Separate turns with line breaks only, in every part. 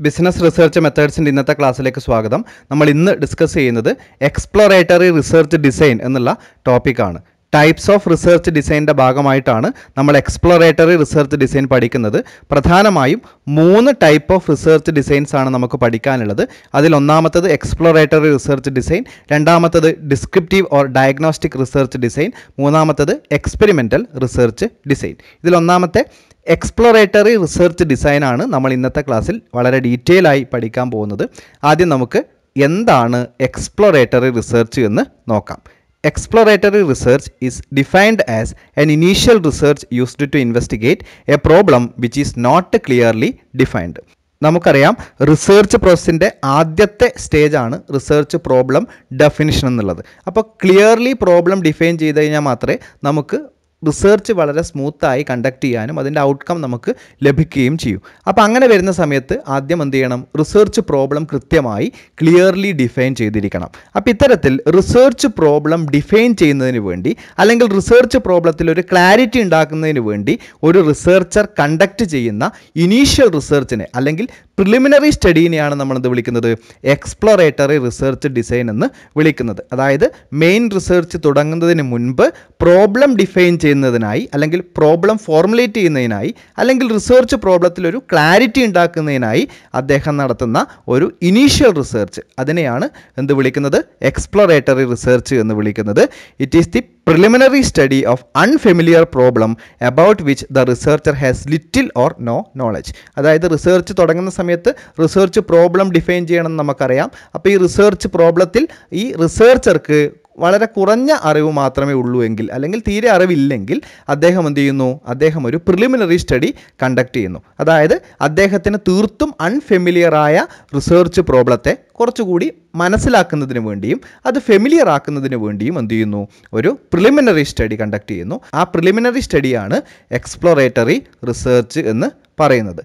Business research മെത്തേഡ്സിന്റെ ഇന്നത്തെ ക്ലാസ്സിലേക്ക് സ്വാഗതം. നമ്മൾ ഇന്ന് ഡിസ്കസ് ചെയ്യുന്നത് എക്സ്പ്ലോറേറ്ററി റിസർച്ച് ഡിസൈൻ എന്നുള്ള ടോപ്പിക്കാണ്. ടൈപ്സ് ഓഫ് റിസർച്ച് ഡിസൈനിന്റെ ഭാഗമായിട്ടാണ് നമ്മൾ എക്സ്പ്ലോറേറ്ററി റിസർച്ച് ഡിസൈൻ പഠിക്കുന്നത്. പ്രധാനമായും മൂന്ന് ടൈപ്പ് ഓഫ് റിസർച്ച് ഡിസൈൻസ് ആണ് നമുക്ക് പഠിക്കാനുള്ളത്. അതിൽ ഒന്നാമത്തത് എക്സ്പ്ലോറേറ്ററി റിസർച്ച് ഡിസൈൻ രണ്ടാമത്തത് descriptive or diagnostic research design മൂന്നാമത്തത് എക്സ്പെരിമെന്റൽ റിസർച്ച് ഡിസൈൻ ഇതിൽ ഒന്നാമത്തെ എക്സ്പ്ലോറേറ്ററി റിസർച്ച് ഡിസൈനാണ് നമ്മൾ ഇന്നത്തെ ക്ലാസ്സിൽ വളരെ ഡീറ്റെയിൽ ആയി പഠിക്കാൻ പോകുന്നത്. ആദ്യം നമുക്ക് എന്താണ് എക്സ്പ്ലോറേറ്ററി റിസർച്ച് എന്ന് നോക്കാം. Exploratory research is defined as an initial research used to investigate a problem which is not clearly defined. നമുക്കറിയാം റിസർച്ച് പ്രോസസ്സിന്റെ ആദ്യത്തെ സ്റ്റേജാണ് റിസർച്ച് പ്രോബ്ലം ഡെഫിനിഷൻ എന്നുള്ളത്. അപ്പോൾ ക്ലിയർലി പ്രോബ്ലം ഡിഫൈൻ ചെയ്ത് കഴിഞ്ഞാൽ മാത്രമേ നമുക്ക് റിസർച്ച് വളരെ സ്മൂത്തായി കണ്ടക്ട് ചെയ്യാനും അതിന്റെ ഔട്ട്കം നമുക്ക് ലഭിക്കുകയും ചെയ്യും. അപ്പോൾ അങ്ങനെ വരുന്ന സമയത്ത് ആദ്യം എന്ത് ചെയ്യണം? റിസർച്ച് പ്രോബ്ലം കൃത്യമായി ക്ലിയർലി ഡിഫൈൻ ചെയ്തിരിക്കണം. അപ്പോൾ ഇത്തരത്തിൽ റിസർച്ച് പ്രോബ്ലം ഡിഫൈൻ ചെയ്യുന്നതിന് വേണ്ടി അല്ലെങ്കിൽ റിസർച്ച് പ്രോബ്ലത്തിൽ ഒരു ക്ലാരിറ്റി ഉണ്ടാക്കുന്നതിന് വേണ്ടി ഒരു റിസർച്ചർ കണ്ടക്ട് ചെയ്യുന്ന ഇനീഷ്യൽ റിസർച്ചിനെ അല്ലെങ്കിൽ പ്രിലിമിനറി സ്റ്റഡീനെയാണ് നമ്മളെന്ത് വിളിക്കുന്നത്? എക്സ്പ്ലോറേറ്ററി റിസർച്ച് ഡിസൈൻ എന്ന് വിളിക്കുന്നത്. അതായത് മെയിൻ റിസർച്ച് തുടങ്ങുന്നതിന് മുൻപ് പ്രോബ്ലം ഡിഫൈൻ ചെയ്യുന്നതിനായി അല്ലെങ്കിൽ പ്രോബ്ലം ഫോർമുലേറ്റ് ചെയ്യുന്നതിനായി അല്ലെങ്കിൽ റിസർച്ച് പ്രോബ്ലത്തിലൊരു ക്ലാരിറ്റി ഉണ്ടാക്കുന്നതിനായി അദ്ദേഹം നടത്തുന്ന ഒരു ഇനീഷ്യൽ റിസർച്ച് അതിനെയാണ് എന്ത് വിളിക്കുന്നത്? എക്സ്പ്ലോറേറ്ററി റിസർച്ച് എന്ന് വിളിക്കുന്നത്. It is the preliminary study of unfamiliar problem about which the researcher has little or no knowledge അതായത് റിസർച്ച് തുടങ്ങുന്ന സമയത്ത് റിസർച്ച് പ്രോബ്ലം ഡിഫൈൻ ചെയ്യണമെന്ന് നമുക്കറിയാം. അപ്പോൾ ഈ റിസർച്ച് പ്രോബ്ലത്തിൽ ഈ റിസർച്ചർക്ക് വളരെ കുറഞ്ഞ അറിവ് മാത്രമേ ഉള്ളൂ എങ്കിൽ അല്ലെങ്കിൽ തീരെ അറിവില്ലെങ്കിൽ അദ്ദേഹം എന്ത് ചെയ്യുന്നു? അദ്ദേഹം ഒരു പ്രിലിമിനറി സ്റ്റഡി കണ്ടക്ട് ചെയ്യുന്നു. അതായത് അദ്ദേഹത്തിന് തീർത്തും അൺഫെമിലിയറായ റിസർച്ച് പ്രോബ്ലത്തെ കുറച്ചുകൂടി മനസ്സിലാക്കുന്നതിന് വേണ്ടിയും അത് ഫെമിലിയർ ആക്കുന്നതിന് വേണ്ടിയും എന്ത് ചെയ്യുന്നു? ഒരു പ്രിലിമിനറി സ്റ്റഡി കണ്ടക്ട് ചെയ്യുന്നു. ആ പ്രിലിമിനറി സ്റ്റഡിയാണ് എക്സ്പ്ലോറേറ്ററി റിസർച്ച് എന്ന് പറയുന്നത്.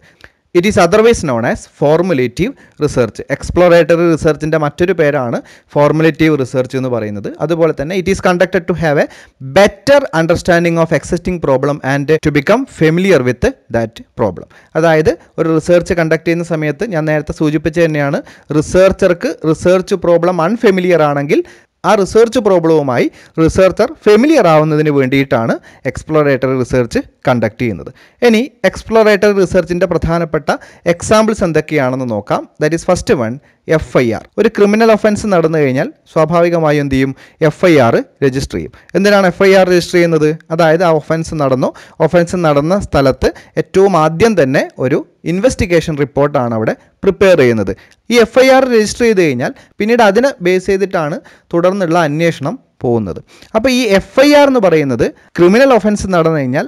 It is otherwise known as formulative research exploratory റിസർച്ചിന്റെ മറ്റൊരു പേരാണ് ഫോർമുലേറ്റീവ് റിസർച്ച് എന്ന് പറയുന്നത്. അതുപോലെ തന്നെ it is conducted to have a better understanding of existing problem and to become familiar with that problem അതായത് ഒരു റിസർച്ച് കണ്ടക്ട് ചെയ്യുന്ന സമയത്ത് ഞാൻ നേരത്തെ സൂചിപ്പിച്ചത് തന്നെയാണ്. റിസർച്ചർക്ക് റിസർച്ച് പ്രോബ്ലം അൺഫെമിലിയർ ആണെങ്കിൽ ആ റിസർച്ച് പ്രോബ്ലവുമായി റിസർച്ചർ ഫെമിലിയർ ആവുന്നതിന് വേണ്ടിയിട്ടാണ് എക്സ്പ്ലോറേറ്ററി റിസർച്ച് കണ്ടക്ട് ചെയ്യുന്നത്. ഇനി എക്സ്പ്ലോറേറ്ററി റിസർച്ചിന്റെ പ്രധാനപ്പെട്ട എക്സാമ്പിൾസ് എന്തൊക്കെയാണെന്ന് നോക്കാം. That is first one F I R ഒരു ക്രിമിനൽ ഒഫൻസ് നടന്നു കഴിഞ്ഞാൽ സ്വാഭാവികമായും എന്ത് ചെയ്യും? എഫ് ഐ ആർ രജിസ്റ്റർ ചെയ്യും. എന്തിനാണ് എഫ് ഐ ആർ രജിസ്റ്റർ ചെയ്യുന്നത്? അതായത് ആ ഒഫൻസ് നടന്നു. ഒഫൻസ് നടന്ന സ്ഥലത്ത് ഏറ്റവും ആദ്യം തന്നെ ഒരു ഇൻവെസ്റ്റിഗേഷൻ റിപ്പോർട്ടാണ് അവിടെ പ്രിപ്പയർ ചെയ്യുന്നത്. ഈ എഫ് ഐ ആർ രജിസ്റ്റർ ചെയ്ത് കഴിഞ്ഞാൽ പിന്നീട് അതിനെ ബേസ് ചെയ്തിട്ടാണ് തുടർന്നുള്ള അന്വേഷണം പോകുന്നത്. അപ്പോൾ ഈ എഫ് ഐ ആർ എന്ന് പറയുന്നത് ക്രിമിനൽ ഒഫൻസ് നടന്നു കഴിഞ്ഞാൽ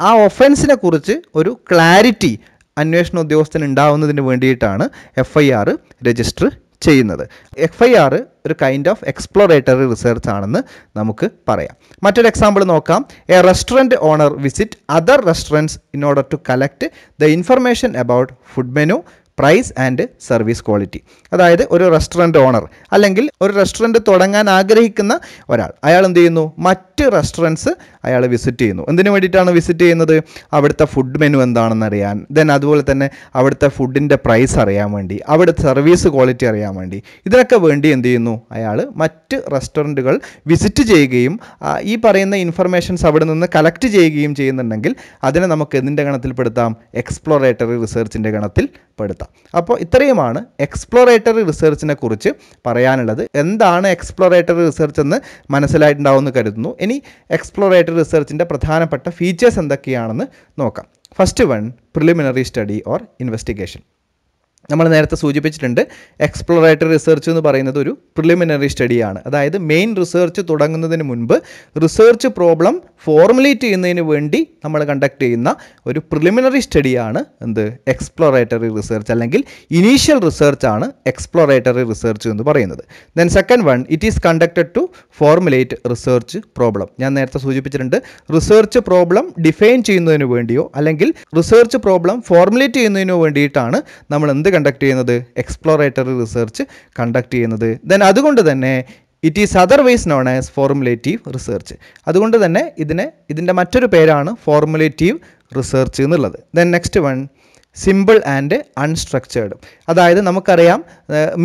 ആ ഒഫൻസിനെ കുറിച്ച് ഒരു ക്ലാരിറ്റി അന്വേഷണ ഉദ്യോഗസ്ഥന് ഉണ്ടാവുന്നതിന് വേണ്ടിയിട്ടാണ് എഫ് ഐ ആർ രജിസ്റ്റർ ചെയ്യുന്നത്. എഫ് ഐ ആർ ഒരു കൈൻഡ് ഓഫ് എക്സ്പ്ലോറേറ്ററി റിസർച്ച് ആണെന്ന് നമുക്ക് പറയാം. മറ്റൊരു എക്സാമ്പിൾ നോക്കാം. A restaurant owner visit other restaurants in order to collect the information about food menu price and service quality അതായത് ഒരു restaurant owner അല്ലെങ്കിൽ ഒരു റെസ്റ്റോറന്റ് തുടങ്ങാൻ ആഗ്രഹിക്കുന്ന ഒരാൾ. അയാൾ എന്ത് ചെയ്യുന്നു? മറ്റ് റെസ്റ്റോറന്റ്സ് അയാൾ വിസിറ്റ് ചെയ്യുന്നു. എന്തിനു വേണ്ടിയിട്ടാണ് വിസിറ്റ് ചെയ്യുന്നത്? അവിടുത്തെ ഫുഡ് മെനു എന്താണെന്ന് അറിയാൻ. ദെൻ അതുപോലെ തന്നെ അവിടുത്തെ ഫുഡിന്റെ പ്രൈസ് അറിയാൻ വേണ്ടി. അവിടുത്തെ സർവീസ് ക്വാളിറ്റി അറിയാൻ വേണ്ടി. ഇതിനൊക്കെ വേണ്ടി എന്ത് ചെയ്യുന്നു? അയാൾ മറ്റ് റെസ്റ്റോറന്റുകൾ വിസിറ്റ് ചെയ്യുകയും ഈ പറയുന്ന ഇൻഫർമേഷൻസ് അവിടെ നിന്ന് കളക്ട് ചെയ്യുകയും ചെയ്യുന്നുണ്ടെങ്കിൽ അതിനെ നമുക്ക് എന്തിന്റെ ഗണത്തിൽ പെടുത്താം? എക്സ്പ്ലോറേറ്ററി റിസർച്ചിന്റെ ഗണത്തിൽ പെടുത്താം. അപ്പോൾ ഇത്രയുമാണ് എക്സ്പ്ലോറേറ്ററി റിസർച്ചിനെ കുറിച്ച് പറയാനുള്ളത്. എന്താണ് എക്സ്പ്ലോറേറ്ററി റിസർച്ച് എന്ന് മനസ്സിലായിട്ടുണ്ടാവുമെന്ന് കരുതുന്നു. ഇനി എക്സ്പ്ലോറേറ്ററി റിസർച്ചിന്റെ പ്രധാനപ്പെട്ട ഫീച്ചേഴ്സ് എന്തൊക്കെയാണെന്ന് നോക്കാം. First one preliminary study or investigation നമ്മൾ നേരത്തെ സൂചിപ്പിച്ചിട്ടുണ്ട് എക്സ്പ്ലോറേറ്ററി റിസർച്ച് എന്ന് പറയുന്നത് ഒരു പ്രിലിമിനറി സ്റ്റഡിയാണ് അതായത് മെയിൻ റിസർച്ച് തുടങ്ങുന്നതിന് മുൻപ് റിസർച്ച് പ്രോബ്ലം ഫോർമുലേറ്റ് ചെയ്യുന്നതിന് വേണ്ടി നമ്മൾ കണ്ടക്ട് ചെയ്യുന്ന ഒരു പ്രിലിമിനറി സ്റ്റഡിയാണ് എന്ത്? എക്സ്പ്ലോറേറ്ററി റിസർച്ച് അല്ലെങ്കിൽ ഇനീഷ്യൽ റിസർച്ച് ആണ് എക്സ്പ്ലോറേറ്ററി റിസർച്ച് എന്ന് പറയുന്നത്. Then second one it is conducted to formulate research problem ഞാൻ നേരത്തെ സൂചിപ്പിച്ചിട്ടുണ്ട് റിസർച്ച് പ്രോബ്ലം ഡിഫൈൻ ചെയ്യുന്നതിന് വേണ്ടിയോ അല്ലെങ്കിൽ റിസർച്ച് പ്രോബ്ലം ഫോർമുലേറ്റ് ചെയ്യുന്നതിനോ വേണ്ടിയിട്ടാണ് നമ്മൾ എന്ത് കണ്ടക്ട് ചെയ്യുന്നത്? എക്സ്പ്ലോറേറ്ററി റിസർച്ച് കണ്ടക്ട് ചെയ്യുന്നത്. ദെൻ അതുകൊണ്ട് തന്നെ it is otherwise known as formulative research അതുകൊണ്ട് തന്നെ ഇതിനെ ഇതിന്റെ മറ്റൊരു പേരാണ് ഫോർമുലേറ്റീവ് റിസർച്ച് എന്നുള്ളത്. Then next one simple and unstructured അതായത് നമുക്കറിയാം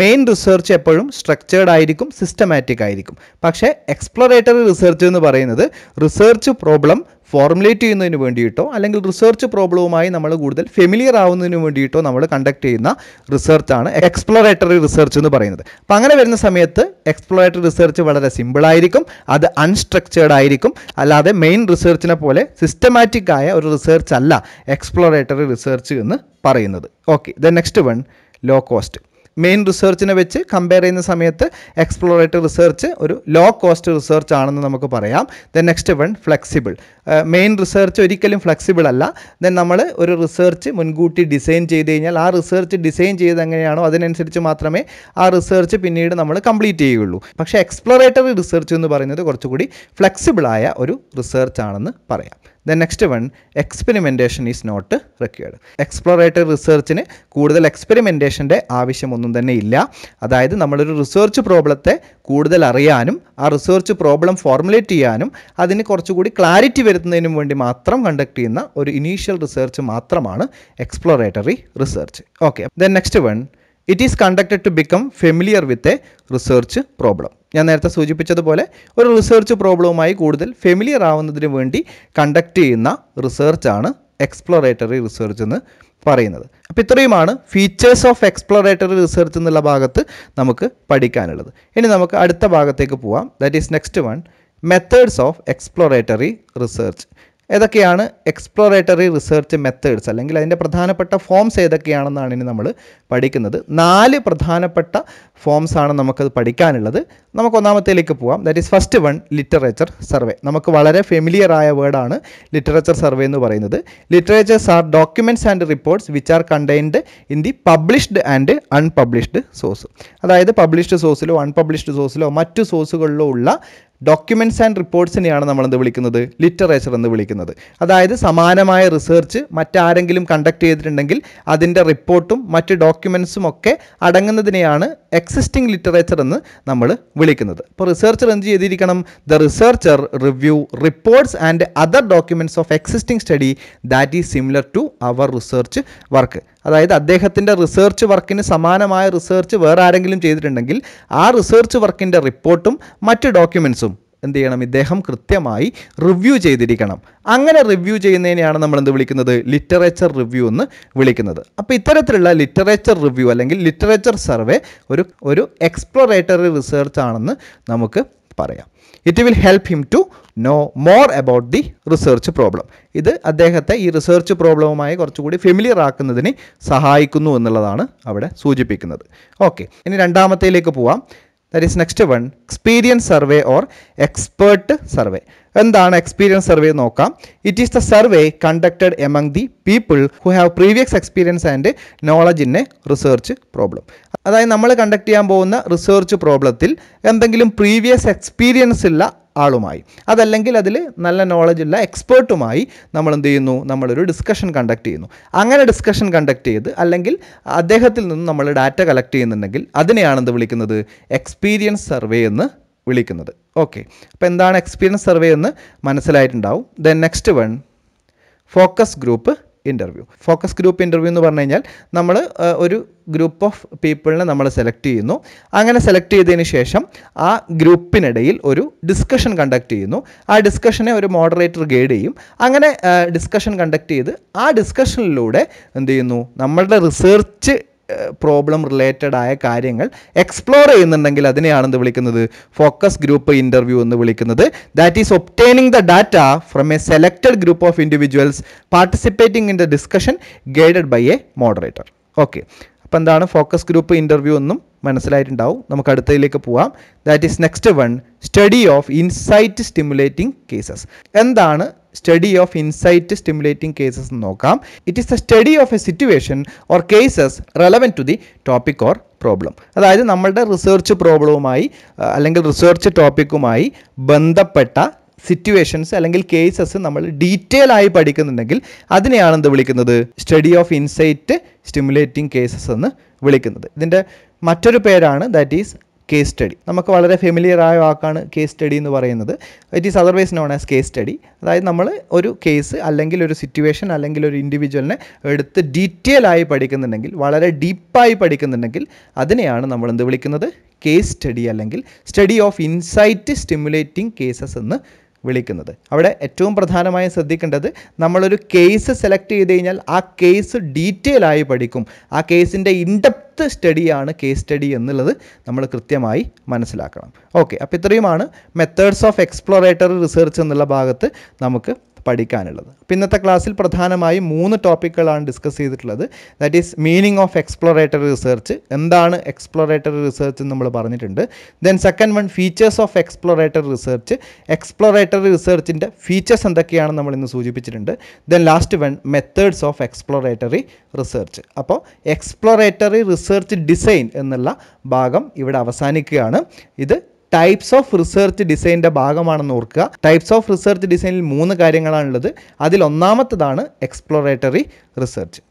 മെയിൻ റിസർച്ച് എപ്പോഴും സ്ട്രക്ചേർഡ് ആയിരിക്കും സിസ്റ്റമാറ്റിക് ആയിരിക്കും. പക്ഷേ എക്സ്പ്ലോറേറ്ററി റിസർച്ച് എന്ന് പറയുന്നത് റിസർച്ച് പ്രോബ്ലം ഫോർമുലേറ്റ് ചെയ്യുന്നതിന് വേണ്ടിയിട്ടോ അല്ലെങ്കിൽ റിസർച്ച് പ്രോബ്ലവുമായി നമ്മൾ കൂടുതൽ ഫെമിലിയർ ആവുന്നതിന് വേണ്ടിയിട്ടോ നമ്മൾ കണ്ടക്ട് ചെയ്യുന്ന റിസർച്ചാണ് എക്സ്പ്ലോറേറ്ററി റിസർച്ച് എന്ന് പറയുന്നത്. അപ്പം അങ്ങനെ വരുന്ന സമയത്ത് എക്സ്പ്ലോറേറ്ററി റിസർച്ച് വളരെ സിമ്പിളായിരിക്കും അത് അൺസ്ട്രക്ചേർഡ് ആയിരിക്കും. അല്ലാതെ മെയിൻ റിസർച്ചിനെ പോലെ സിസ്റ്റമാറ്റിക് ആയ ഒരു റിസർച്ച് അല്ല എക്സ്പ്ലോറേറ്ററി റിസർച്ച് എന്ന് പറയുന്നത്. Okay the next one low cost main റിസർച്ചിനെ വെച്ച് കമ്പയർ ചെയ്യുന്ന സമയത്ത് എക്സ്പ്ലോറേറ്ററി റിസർച്ച് ഒരു ലോ കോസ്റ്റ് റിസർച്ച് ആണെന്ന് നമുക്ക് പറയാം. Then next one flexible main research ഒരിക്കലും ഫ്ലെക്സിബിൾ അല്ല. ദെൻ നമ്മൾ ഒരു റിസർച്ച് മുൻകൂട്ടി ഡിസൈൻ ചെയ്ത് കഴിഞ്ഞാൽ ആ റിസർച്ച് ഡിസൈൻ ചെയ്ത് എങ്ങനെയാണോ അതിനനുസരിച്ച് മാത്രമേ ആ റിസർച്ച് പിന്നീട് നമ്മൾ കംപ്ലീറ്റ് ചെയ്യുകയുള്ളൂ പക്ഷേ എക്സ്പ്ലോറേറ്ററി റിസർച്ച് എന്ന് പറയുന്നത് കുറച്ചുകൂടി ഫ്ലെക്സിബിളായ ഒരു റിസർച്ച് ആണെന്ന് പറയാം. Then next one experimentation is not required exploratory റിസർച്ചിന് കൂടുതൽ എക്സ്പെരിമെന്റേഷന്റെ ആവശ്യമൊന്നും തന്നെ ഇല്ല. അതായത് നമ്മളൊരു റിസർച്ച് പ്രോബ്ലത്തെ കൂടുതൽ അറിയാനും ആ റിസർച്ച് പ്രോബ്ലം ഫോർമുലേറ്റ് ചെയ്യാനും അതിന് കുറച്ചുകൂടി ക്ലാരിറ്റി വരുത്തുന്നതിനും വേണ്ടി മാത്രം കണ്ടക്ട് ചെയ്യുന്ന ഒരു ഇനീഷ്യൽ റിസർച്ച് മാത്രമാണ് exploratory research okay then next one it is conducted to become familiar with a research problem ഞാൻ നേരത്തെ സൂചിപ്പിച്ചതുപോലെ ഒരു റിസർച്ച് പ്രോബ്ലവുമായി കൂടുതൽ ഫെമിലിയർ ആവുന്നതിന് വേണ്ടി കണ്ടക്ട് ചെയ്യുന്ന റിസർച്ചാണ് എക്സ്പ്ലോറേറ്ററി റിസർച്ച് എന്ന് പറയുന്നത്. അപ്പോൾ ഇത്രയുമാണ് ഫീച്ചേഴ്സ് ഓഫ് എക്സ്പ്ലോറേറ്ററി റിസർച്ച് എന്നുള്ള ഭാഗത്ത് നമുക്ക് പഠിക്കാനുള്ളത്. ഇനി നമുക്ക് അടുത്ത ഭാഗത്തേക്ക് പോവാം. That is next one methods of exploratory research ഏതൊക്കെയാണ് എക്സ്പ്ലോറേറ്ററി റിസർച്ച് മെത്തേഡ്സ് അല്ലെങ്കിൽ അതിന്റെ പ്രധാനപ്പെട്ട ഫോംസ് ഏതൊക്കെയാണെന്നാണ് ഇനി നമ്മൾ പഠിക്കുന്നത്. നാല് പ്രധാനപ്പെട്ട ഫോംസ് ആണ് നമുക്കത് പഠിക്കാനുള്ളത്. നമുക്ക് ഒന്നാമത്തേലേക്ക് പോവാം. That is first one literature survey നമുക്ക് വളരെ ഫെമിലിയർ ആയ വേർഡാണ് ലിറ്ററേച്ചർ സർവേ എന്ന് പറയുന്നത്. Literatures are documents and reports which are contained in the published and unpublished source അതായത് പബ്ലിഷ്ഡ് സോഴ്സിലോ അൺപബ്ലിഷ്ഡ് സോഴ്സിലോ മറ്റു സോഴ്സുകളിലോ ഉള്ള ഡോക്യുമെന്റ്സ് ആൻഡ് റിപ്പോർട്ട്സിനെയാണ് നമ്മൾ എന്ത് വിളിക്കുന്നത്? ലിറ്ററേച്ചർ എന്ന് വിളിക്കുന്നത്. അതായത് സമാനമായ റിസർച്ച് മറ്റാരെങ്കിലും കണ്ടക്ട് ചെയ്തിട്ടുണ്ടെങ്കിൽ അതിന്റെ റിപ്പോർട്ടും മറ്റ് ഡോക്യുമെൻസും ഒക്കെ അടങ്ങുന്നതിനെയാണ് എക്സിസ്റ്റിംഗ് ലിറ്ററേച്ചർ എന്ന് നമ്മൾ വിളിക്കുന്നത്. അപ്പോൾ റിസർച്ചർ എന്ത് ചെയ്തിരിക്കണം? The researcher review reports and other documents of existing study that is similar to our research work അതായത് അദ്ദേഹത്തിന്റെ റിസർച്ച് വർക്കിന് സമാനമായ റിസർച്ച് വേറെ ആരെങ്കിലും ചെയ്തിട്ടുണ്ടെങ്കിൽ ആ റിസർച്ച് വർക്കിന്റെ റിപ്പോർട്ടും മറ്റ് ഡോക്യുമെൻസും എന്ത് ചെയ്യണം? ഇദ്ദേഹം കൃത്യമായി റിവ്യൂ ചെയ്തിരിക്കണം. അങ്ങനെ റിവ്യൂ ചെയ്യുന്നതിനെയാണ് നമ്മൾ എന്ത് വിളിക്കുന്നത്? ലിറ്ററേച്ചർ റിവ്യൂ എന്ന് വിളിക്കുന്നത്. അപ്പോൾ ഇത്തരത്തിലുള്ള ലിറ്ററേച്ചർ റിവ്യൂ അല്ലെങ്കിൽ ലിറ്ററേച്ചർ സർവേ ഒരു ഒരു എക്സ്പ്ലോറേറ്ററി റിസർച്ച് ആണെന്ന് നമുക്ക് പറയാം. It will help him to know more about the research problem ഇത് അദ്ദേഹത്തെ ഈ റിസർച്ച് പ്രോബ്ലവുമായി കുറച്ചുകൂടി ഫെമിലിയർ ആക്കുന്നതിന് സഹായിക്കുന്നു എന്നുള്ളതാണ് അവിടെ സൂചിപ്പിക്കുന്നത്. ഓക്കെ ഇനി രണ്ടാമത്തേലേക്ക് പോവാം. That is next one experience survey or expert survey എന്താണ് എക്സ്പീരിയൻസ് സർവേ നോക്കാം. It is the survey conducted among the people who have previous experience and knowledge in a research problem അതായത് നമ്മൾ കണ്ടക്ട് ചെയ്യാൻ പോകുന്ന research പ്രോബ്ലത്തിൽ എന്തെങ്കിലും previous experience ഉള്ള ആളുമായി. അതല്ലെങ്കിൽ അതിൽ നല്ല നോളജ് ഉള്ള എക്സ്പേർട്ടുമായി നമ്മൾ എന്ത് ചെയ്യുന്നു? നമ്മളൊരു ഡിസ്കഷൻ കണ്ടക്ട് ചെയ്യുന്നു. അങ്ങനെ ഡിസ്കഷൻ കണ്ടക്ട് ചെയ്ത് അല്ലെങ്കിൽ അദ്ദേഹത്തിൽ നിന്ന് നമ്മൾ ഡാറ്റ കളക്ട് ചെയ്യുന്നുണ്ടെങ്കിൽ അതിനെയാണ് എന്ത് വിളിക്കുന്നത്? എക്സ്പീരിയൻസ് സർവേ എന്ന് വിളിക്കുന്നത്. ഓക്കെ അപ്പോൾ എന്താണ് എക്സ്പീരിയൻസ് സർവേ എന്ന് മനസ്സിലായിട്ടുണ്ടാവും. Then next one focus group interview focus group interview എന്ന് പറഞ്ഞു കഴിഞ്ഞാൽ നമ്മൾ ഒരു ഗ്രൂപ്പ് ഓഫ് പീപ്പിളിനെ നമ്മൾ സെലക്ട് ചെയ്യുന്നു. അങ്ങനെ സെലക്ട് ചെയ്തതിന് ശേഷം ആ ഗ്രൂപ്പിനിടയിൽ ഒരു ഡിസ്കഷൻ കണ്ടക്ട് ചെയ്യുന്നു. ആ ഡിസ്കഷനെ ഒരു മോഡറേറ്റർ ഗൈഡ് ചെയ്യും. അങ്ങനെ ഡിസ്കഷൻ കണ്ടക്ട് ചെയ്ത് ആ ഡിസ്കഷനിലൂടെ എന്ത് ചെയ്യുന്നു? നമ്മളുടെ റിസർച്ച് പ്രോബ്ലം റിലേറ്റഡ് ആയ കാര്യങ്ങൾ എക്സ്പ്ലോർ ചെയ്യുന്നുണ്ടെങ്കിൽ അതിനെയാണ് വിളിക്കുന്നത്? ഫോക്കസ് ഗ്രൂപ്പ് ഇന്റർവ്യൂ എന്ന് വിളിക്കുന്നത്. That is obtaining the data from a selected group of individuals participating in the discussion guided by a moderator okay അപ്പോൾ എന്താണ്? ഫോക്കസ് ഗ്രൂപ്പ് ഇന്റർവ്യൂ എന്നും മനസ്സിലായിട്ടുണ്ടാവും. നമുക്ക് അടുത്തതിലേക്ക് പോവാം. That is next one study of insight stimulating cases എന്താണ് study of insight stimulating cases എന്ന് നോക്കാം. It is the study of a situation or cases relevant to the topic or problem അതായത് നമ്മളുടെ റിസർച്ച് പ്രോബ്ലവുമായി അല്ലെങ്കിൽ റിസർച്ച് ടോപ്പിക്കുമായി ബന്ധപ്പെട്ട situations അല്ലെങ്കിൽ cases നമ്മൾ detail ആയി പഠിക്കുന്നുണ്ടെങ്കിൽ അതിനെയാണ് എന്ത് വിളിക്കുന്നത്? Study of insight stimulating cases എന്ന് വിളിക്കുന്നത്. ഇതിന്റെ മറ്റൊരു പേരാണ് ദാറ്റ് ഈസ് കേസ് സ്റ്റഡി നമുക്ക് വളരെ ഫെമിലിയർ ആയ വാക്കാണ് കേസ് സ്റ്റഡി എന്ന് പറയുന്നത്. It is otherwise known as case study അതായത് നമ്മൾ ഒരു കേസ് അല്ലെങ്കിൽ ഒരു സിറ്റുവേഷൻ അല്ലെങ്കിൽ ഒരു ഇൻഡിവിജ്വലിനെ എടുത്ത് ഡീറ്റെയിൽ ആയി പഠിക്കുന്നുണ്ടെങ്കിൽ വളരെ ഡീപ്പായി പഠിക്കുന്നുണ്ടെങ്കിൽ അതിനെയാണ് നമ്മൾ എന്ത് വിളിക്കുന്നത്? കേസ് സ്റ്റഡി അല്ലെങ്കിൽ study of insight stimulating cases എന്ന് വിളിക്കുന്നത്. അവിടെ ഏറ്റവും പ്രധാനമായും ശ്രദ്ധിക്കേണ്ടത് നമ്മളൊരു കേസ് സെലക്ട് ചെയ്ത് കഴിഞ്ഞാൽ ആ കേസ് ഡീറ്റെയിൽ ആയി പഠിക്കും. ആ കേസിന്റെ ഇൻഡെപ്ത് സ്റ്റഡിയാണ് കേസ് സ്റ്റഡി എന്നുള്ളത് നമ്മൾ കൃത്യമായി മനസ്സിലാക്കണം. ഓക്കെ അപ്പോൾ ഇത്രയുമാണ് മെത്തേഡ്സ് ഓഫ് എക്സ്പ്ലോറേറ്ററി റിസർച്ച് എന്നുള്ള ഭാഗത്ത് നമുക്ക് പഠിക്കാനുള്ളത്. അപ്പോൾ ഇന്നത്തെ ക്ലാസ്സിൽ പ്രധാനമായും മൂന്ന് ടോപ്പിക്കുകളാണ് ഡിസ്കസ് ചെയ്തിട്ടുള്ളത്. That is meaning of exploratory research എന്താണ് എക്സ്പ്ലോറേറ്ററി റിസർച്ച് എന്ന് നമ്മൾ പറഞ്ഞിട്ടുണ്ട്. Then second one features of exploratory research exploratory റിസർച്ചിന്റെ features എന്തൊക്കെയാണെന്ന് നമ്മൾ ഇന്ന് സൂചിപ്പിച്ചിട്ടുണ്ട്. Then last one methods of exploratory research അപ്പോൾ എക്സ്പ്ലോറേറ്ററി റിസർച്ച് ഡിസൈൻ എന്നുള്ള ഭാഗം ഇവിടെ അവസാനിക്കുകയാണ്. ഇത് ടൈപ്സ് ഓഫ് റിസർച്ച് ഡിസൈന്റെ ഭാഗമാണെന്ന് ഓർക്കുക. ടൈപ്സ് ഓഫ് റിസർച്ച് ഡിസൈനിൽ മൂന്ന് കാര്യങ്ങളാണുള്ളത്. അതിൽ ഒന്നാമത്തതാണ് എക്സ്പ്ലോറേറ്ററി റിസർച്ച്